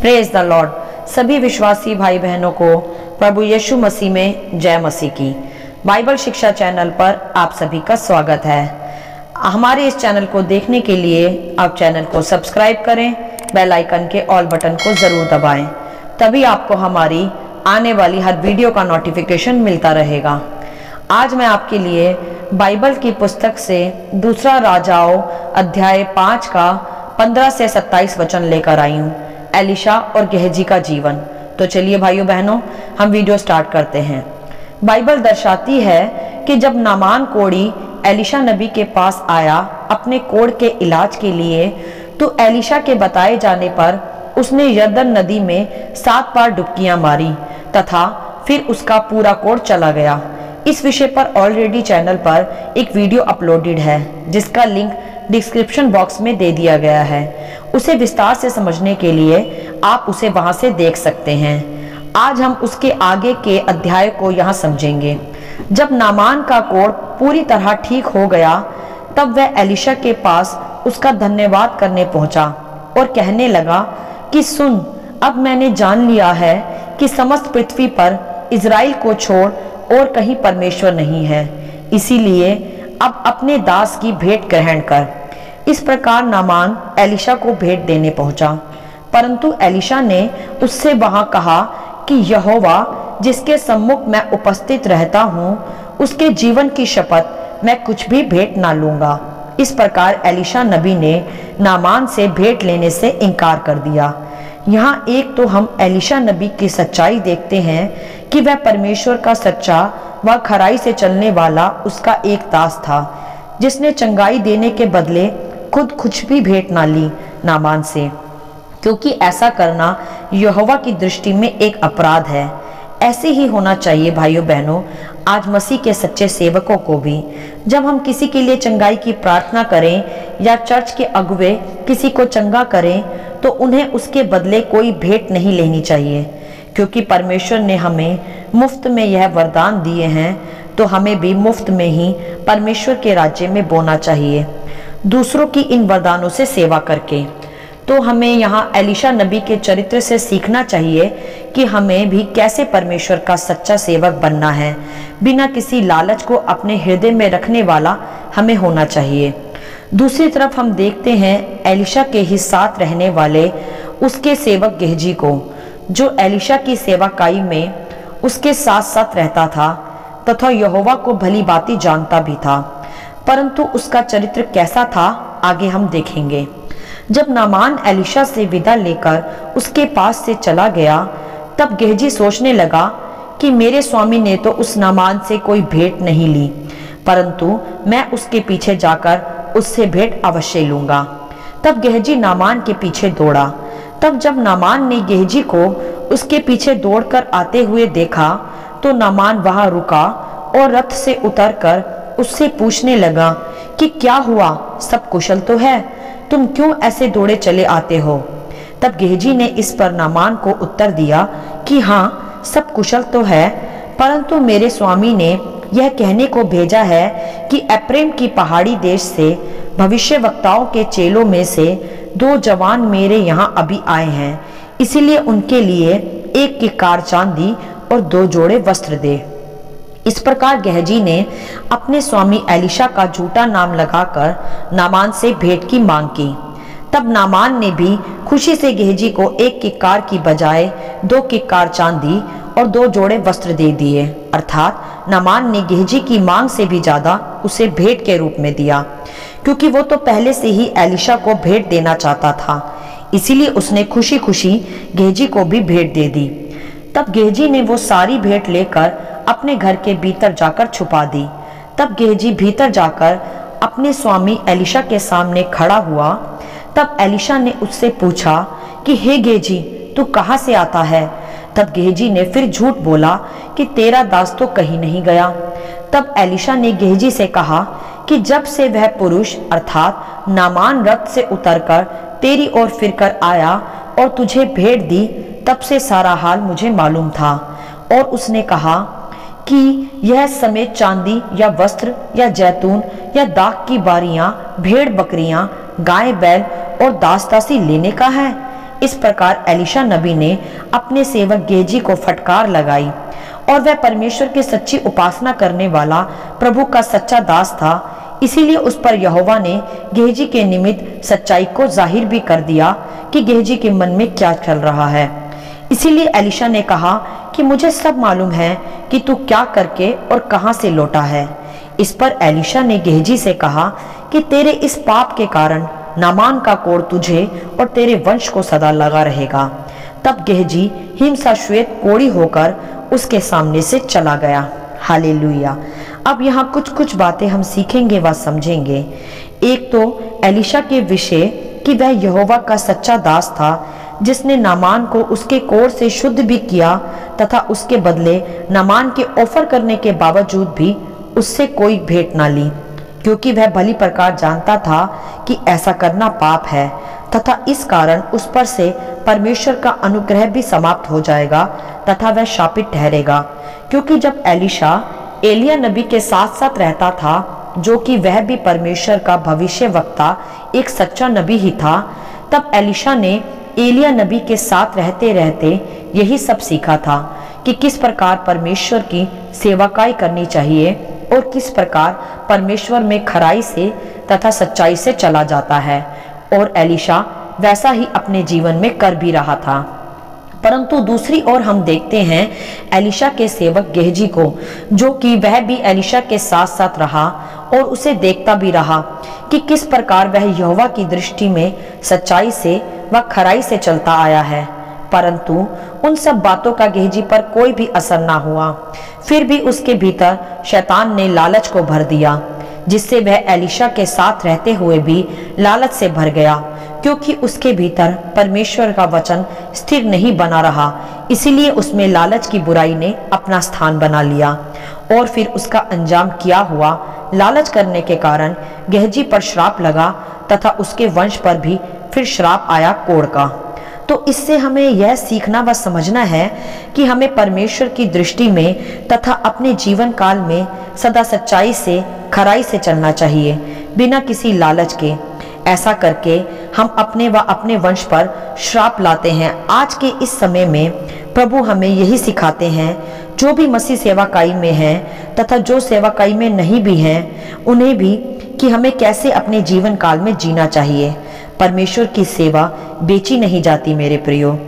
Praise the Lord सभी विश्वासी भाई बहनों को प्रभु यीशु मसीह में जय मसीह की। बाइबल शिक्षा चैनल पर आप सभी का स्वागत है। हमारे इस चैनल को देखने के लिए आप चैनल को सब्सक्राइब करें, बेल आइकन के ऑल बटन को ज़रूर दबाएँ, तभी आपको हमारी आने वाली हर वीडियो का नोटिफिकेशन मिलता रहेगा। आज मैं आपके लिए बाइबल की पुस्तक से दूसरा राजाओं अध्याय पाँच का पंद्रह से सत्ताईस वचन लेकर आई हूँ। एलिशा और गहजी का जीवन। तो चलिए भाइयों बहनों, हम वीडियो स्टार्ट करते हैं। बाइबल दर्शाती है कि जब नामान कोड़ी एलिशा नबी के पास आया अपने कोड़ के इलाज के लिए तो एलिशा के बताए जाने पर उसने यर्दन नदी में सात बार डुबकियाँ मारी तथा फिर उसका पूरा कोड चला गया। इस विषय पर ऑलरेडी चैनल पर एक वीडियो अपलोडेड है, जिसका लिंक डिस्क्रिप्शन बॉक्स में दे दिया गया है। उसे विस्तार से समझने के लिए आप उसे वहाँ से देख सकते हैं। आज हम उसके आगे के अध्याय को यहाँ समझेंगे। जब नामान का कोड पूरी तरह ठीक हो गया, तब वह एलिशा के पास उसका धन्यवाद करने पहुँचा और कहने लगा कि सुन, अब मैंने जान लिया है कि समस्त पृथ्वी पर इज़राइल को छोड़ और कहीं परमेश्वर नहीं है। इसीलिए अब अपने दास की भेंट ग्रहण कर। इस प्रकार नामान एलिशा को भेंट देने पहुँचा। परंतु एलिशा ने उससे वहाँ कहा कि यहोवा, जिसके सम्मुख मैं उपस्थित रहता हूँ, उसके जीवन की शपथ मैं कुछ भी भेंट ना लूँगा। इस प्रकार एलिशा नबी ने नामान से भेंट लेने से इनकार कर दिया। यहाँ एक तो हम एलिशा नबी की सच्चाई देखते हैं कि वह परमेश्वर का सच्चा व खराई से चलने वाला उसका एक दास था, जिसने चंगाई देने के बदले खुद कुछ भी भेंट ना ली नामान से। क्योंकि ऐसा करना यहोवा की दृष्टि में एक अपराध है। ऐसे ही होना चाहिए भाइयों बहनों, आज मसीह के सच्चे सेवकों को भी। जब हम किसी के लिए चंगाई की प्रार्थना करें या चर्च के अगुवे किसी को चंगा करें तो उन्हें उसके बदले कोई भेंट नहीं लेनी चाहिए। क्योंकि परमेश्वर ने हमें मुफ़्त में यह वरदान दिए हैं तो हमें भी मुफ़्त में ही परमेश्वर के राज्य में बोना चाहिए। दूसरों की इन वरदानों से सेवा करके। तो हमें यहाँ एलिशा नबी के चरित्र से सीखना चाहिए कि हमें भी कैसे परमेश्वर का सच्चा सेवक बनना है। बिना किसी लालच को अपने हृदय में रखने वाला हमें होना चाहिए। दूसरी तरफ़ हम देखते हैं एलिशा के ही साथ रहने वाले उसके सेवक गेहजी को, जो एलिशा की सेवाकाई में उसके साथ साथ रहता था, तथा यहोवा को भली बाती जानता भी था। परंतु उसका चरित्र कैसा था, आगे हम देखेंगे। जब नामान एलिशा से विदा लेकर उसके पास से चला गया, तब गेहजी सोचने लगा कि मेरे स्वामी ने तो उस नामान से कोई भेंट नहीं ली, परंतु मैं उसके पीछे जाकर उससे भेंट अवश्य लूँगा। तब गेहजी नामान के पीछे दौड़ा। तब जब नामान ने गेहजी को उसके पीछे दौड़कर आते हुए देखा तो नामान वहाँ रुका और रथ से उतरकर उससे पूछने लगा कि क्या हुआ? सब कुशल तो है। तुम क्यों ऐसे दौड़े चले आते हो? तब गेहजी ने इस पर नामान को उत्तर दिया कि हाँ सब कुशल तो है, परंतु मेरे स्वामी ने यह कहने को भेजा है कि अप्रेम की पहाड़ी देश से भविष्य वक्ताओं के चेलों में से दो जवान मेरे यहाँ अभी आए हैं। इसीलिए उनके लिए एक की कार चांदी और दो जोड़े वस्त्र दे। इस प्रकार गहजी ने अपने स्वामी एलिशा का झूठा नाम लगाकर नामान से भेंट की मांग की। तब नामान ने भी खुशी से गेहजी को एक किक्कार की बजाय दो किक्कार चांदी और दो जोड़े वस्त्र दे दिए। अर्थात नामान ने गेहजी की मांग से भी ज़्यादा उसे भेंट के रूप में दिया, क्योंकि वो तो पहले से ही एलिशा को भेंट देना चाहता था। इसीलिए उसने खुशी खुशी गहजी को भी भेंट दे दी। तब गेहजी ने वो सारी भेंट लेकर अपने घर के भीतर जाकर छुपा दी। तब गेहजी भीतर जाकर अपने स्वामी एलिशा के सामने खड़ा हुआ। तब एलिशा ने उससे पूछा कि, हे गेजी तू कहाँ से आता है? तब गेहजी ने फिर झूठ बोला कि, तेरा दास तो कहीं नहीं गया। तब एलिशा ने गेहजी से कहा कि, जब से वह पुरुष, अर्थात नामान रथ से उतरकर तेरी ओर फिरकर आया और तुझे भेंट दी, तब से सारा हाल मुझे मालूम था। और उसने कहा कि यह समय चांदी या वस्त्र या जैतून या दाग की बारियाँ, भेड़ बकरियाँ, गाय बैल और दास दासी लेने का है। इस प्रकार एलिशा नबी ने अपने सेवक गेजी को फटकार लगाई और वह परमेश्वर की सच्ची उपासना करने वाला प्रभु का सच्चा दास था। इसीलिए उस पर यहोवा ने गेहजी के निमित्त सच्चाई को ज़ाहिर भी कर दिया कि गेहजी के मन में क्या चल रहा है। इसीलिए एलिशा ने कहा कि मुझे सब मालूम है कि तू क्या करके और कहाँ से लौटा है। इस पर एलिशा ने गेहजी से कहा कि तेरे इस पाप के कारण नामान का कोड़ तुझे और तेरे वंश को सदा लगा रहेगा। तब गेहजी हिमसा श्वेत कोड़ी होकर उसके सामने से चला गया। हालेलुया। अब यहाँ कुछ कुछ बातें हम सीखेंगे व समझेंगे। एक तो एलिशा के विषय कि वह यहोवा का सच्चा दास था जिसने नामान को उसके कोर से शुद्ध भी किया तथा उसके बदले नामान के ऑफ़र करने के बावजूद भी उससे कोई भेंट ना ली, क्योंकि वह भली प्रकार जानता था कि ऐसा करना पाप है तथा इस कारण उस पर से परमेश्वर का अनुग्रह भी समाप्त हो जाएगा तथा वह शापित ठहरेगा। क्योंकि जब एलिशा, एलिया नबी के साथ साथ रहता था, जो कि वह भी परमेश्वर का भविष्य वक्ता एक सच्चा नबी ही था, तब एलिशा ने एलिया नबी के साथ रहते रहते यही सब सीखा था कि किस प्रकार परमेश्वर की सेवाकाई करनी चाहिए और किस प्रकार परमेश्वर में खराई से तथा सच्चाई से चला जाता है। और एलिशा वैसा ही अपने जीवन में कर भी रहा था। परंतु दूसरी ओर हम देखते हैं एलिशा के सेवक गेहजी को, जो कि वह भी एलिशा के साथ साथ रहा और उसे देखता भी रहा कि किस प्रकार वह यहोवा की दृष्टि में सच्चाई से व खराई से चलता आया है। परंतु उन सब बातों का गेहजी पर कोई भी असर ना हुआ। फिर भी उसके भीतर शैतान ने लालच को भर दिया। जिससे वह एलिशा के साथ रहते हुए भी लालच से भर गया, क्योंकि उसके भीतर परमेश्वर का वचन स्थिर नहीं बना रहा। इसीलिए उसमें लालच की बुराई ने अपना स्थान बना लिया और फिर उसका अंजाम किया हुआ लालच करने के कारण गहजी पर श्राप लगा तथा उसके वंश पर भी फिर श्राप आया कोड़ का। तो इससे हमें यह सीखना व समझना है कि हमें परमेश्वर की दृष्टि में तथा अपने जीवन काल में सदा सच्चाई से, खराई से चलना चाहिए, बिना किसी लालच के। ऐसा करके हम अपने व अपने वंश पर श्राप लाते हैं। आज के इस समय में प्रभु हमें यही सिखाते हैं, जो भी मसीह सेवाकाई में हैं तथा जो सेवाकाई में नहीं भी हैं, उन्हें भी कि हमें कैसे अपने जीवन काल में जीना चाहिए। परमेश्वर की सेवा बेची नहीं जाती मेरे प्रियो,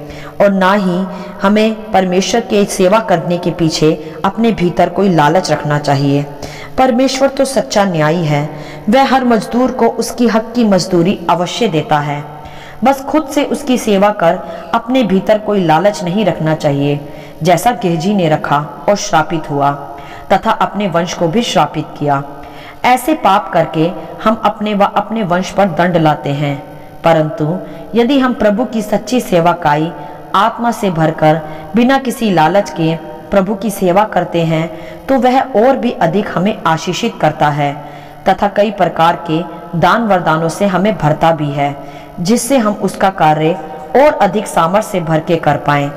और ना ही हमें परमेश्वर के सेवा करने के पीछे अपने भीतर कोई लालच रखना चाहिए। परमेश्वर तो सच्चा न्यायी है, वह हर मजदूर को उसकी हक की मजदूरी अवश्य देता है। बस खुद से उसकी सेवा कर अपने भीतर कोई लालच नहीं रखना चाहिए, जैसा गेहजी ने रखा और श्रापित हुआ, तथा अपने वंश को भी श्रापित किया। ऐसे पाप करके हम अपने व अपने वंश पर दंड लाते हैं। परंतु यदि हम प्रभु की सच्ची सेवा काई आत्मा से भरकर बिना किसी लालच के प्रभु की सेवा करते हैं तो वह और भी अधिक हमें आशीषित करता है, तथा कई प्रकार के दान वरदानों से हमें भरता भी है, जिससे हम उसका कार्य और अधिक सामर्थ्य से भर के कर पाए।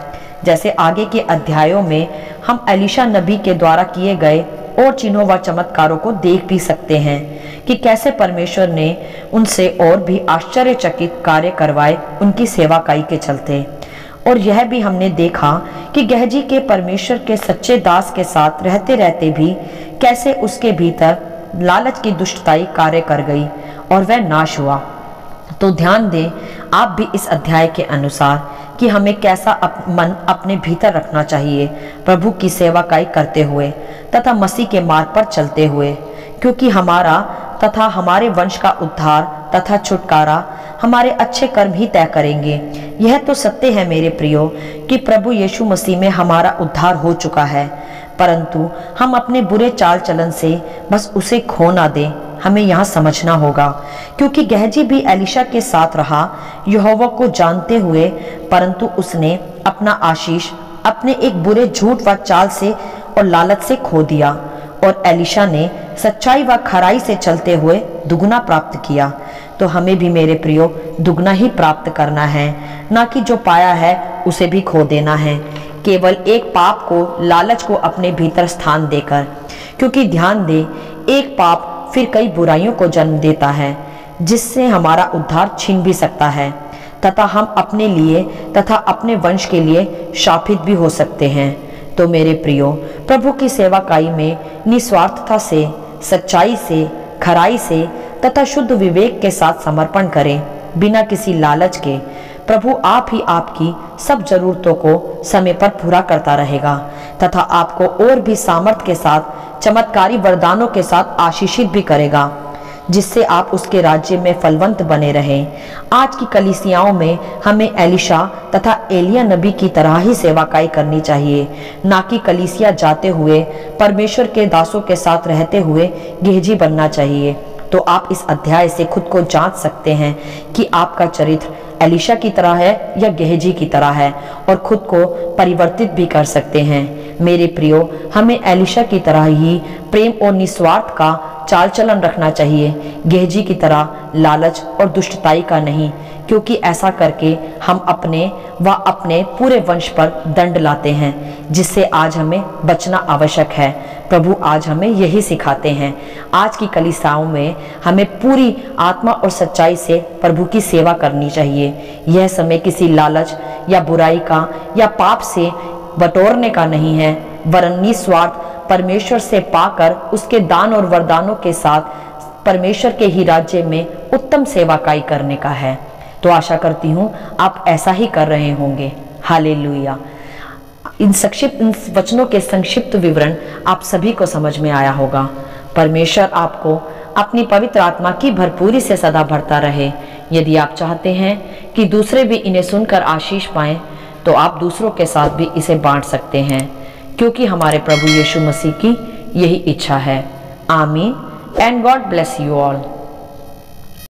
जैसे आगे के अध्यायों में हम अलीशा नबी के द्वारा किए गए और चिन्हों व चमत्कारों को देख भी सकते हैं कि कैसे परमेश्वर ने उनसे और भी आश्चर्यचकित कार्य करवाए उनकी सेवाकाई के चलते। और यह भी हमने देखा कि गहजी के परमेश्वर के सच्चे दास के साथ रहते रहते भी कैसे उसके भीतर लालच की दुष्टताई कार्य कर गई और वह नाश हुआ। तो ध्यान दें आप भी इस अध्याय के अनुसार कि हमें कैसा अप, मन अपने भीतर रखना चाहिए प्रभु की सेवाकाई करते हुए तथा मसीह के मार्ग पर चलते हुए क्योंकि हमारा तथा हमारे वंश का उद्धार तथा छुटकारा हमारे अच्छे कर्म ही तय करेंगे। यह तो सत्य है मेरे प्रियो कि प्रभु यीशु मसीह में हमारा उद्धार हो चुका है परंतु हम अपने बुरे चाल चलन से बस उसे खो ना दें। हमें यहाँ समझना होगा। क्योंकि गहजी भी एलिशा के साथ रहा, यहोवा को जानते हुए, परंतु उसने अपना आशीष अपने एक बुरे झूठ व चाल से और लालच से खो दिया और एलिशा ने सच्चाई व खराई से चलते हुए दुगुना प्राप्त किया। तो हमें भी मेरे प्रियो, दुगना ही प्राप्त करना है। ना कि जो पाया है, उसे भी खो देना है। केवल एक पाप को, लालच को अपने भीतर स्थान देकर। क्योंकि ध्यान दे, एक पाप फिर कई बुराइयों को जन्म देता है, जिससे हमारा उद्धार छीन भी सकता है, तथा हम अपने लिए तथा अपने वंश के लिए शापित भी हो सकते हैं। तो मेरे प्रियो, प्रभु की सेवाकाई में निस्वार्थता से, सच्चाई से, खराई से तथा शुद्ध विवेक के साथ समर्पण करें। बिना किसी लालच के, प्रभु आप ही आपकी सब जरूरतों को समय पर पूरा करता रहेगा, तथा आपको और भी सामर्थ्य के साथ चमत्कारी वरदानों के साथ आशीषित भी करेगा, जिससे आप उसके राज्य में फलवंत बने रहें। आज की कलिसियाओं में हमें एलिशा तथा एलिया नबी की तरह ही सेवाकाई करनी चाहिए, ना कि कलिसिया जाते हुए, परमेश्वर के दासों के साथ रहते हुए, गेहजी बनना चाहिए। तो आप इस अध्याय से खुद को जाँच सकते हैं कि आपका चरित्र एलिशा की तरह है या गेहजी की तरह है और खुद को परिवर्तित भी कर सकते हैं। मेरे प्रियो, हमें एलिशा की तरह ही प्रेम और निस्वार्थ का चाल चलन रखना चाहिए। गहजी की तरह लालच और दुष्टताई का नहीं, क्योंकि ऐसा करके हम अपने व अपने पूरे वंश पर दंड लाते हैं, जिससे आज हमें बचना आवश्यक है। प्रभु आज हमें यही सिखाते हैं। आज की कलिसाओं में हमें पूरी आत्मा और सच्चाई से प्रभु की सेवा करनी चाहिए। यह समय किसी लालच या बुराई का या पाप से बटोरने का नहीं है। वरन निस्वार्थ परमेश्वर से पाकर उसके दान और वरदानों के साथ परमेश्वर के ही राज्य में उत्तम सेवाकाई करने का है। तो आशा करती हूँ आप ऐसा ही कर रहे होंगे। हाले इन संक्षिप्त, इन वचनों के संक्षिप्त विवरण आप सभी को समझ में आया होगा। परमेश्वर आपको अपनी पवित्र आत्मा की भरपूरी से सदा भरता रहे। यदि आप चाहते हैं कि दूसरे भी इन्हें सुनकर आशीष पाएँ तो आप दूसरों के साथ भी इसे बांट सकते हैं, क्योंकि हमारे प्रभु यीशु मसीह की यही इच्छा है। आमीन। And God bless you all